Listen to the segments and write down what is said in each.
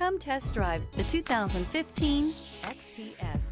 Come test drive the 2015 XTS.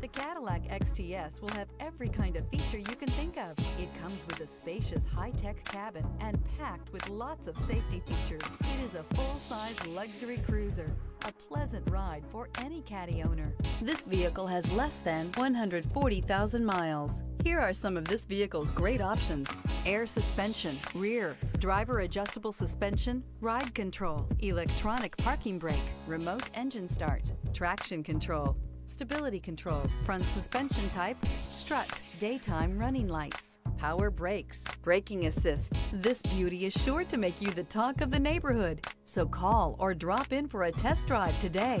The Cadillac XTS will have every kind of feature you can think of. It comes with a spacious high-tech cabin and packed with lots of safety features. It is a full-size luxury cruiser, a pleasant ride for any caddy owner. This vehicle has less than 140,000 miles. Here are some of this vehicle's great options. Air suspension, rear, driver adjustable suspension, ride control, electronic parking brake, remote engine start, traction control, stability control, front suspension type, strut, daytime running lights, power brakes, braking assist. This beauty is sure to make you the talk of the neighborhood. So call or drop in for a test drive today.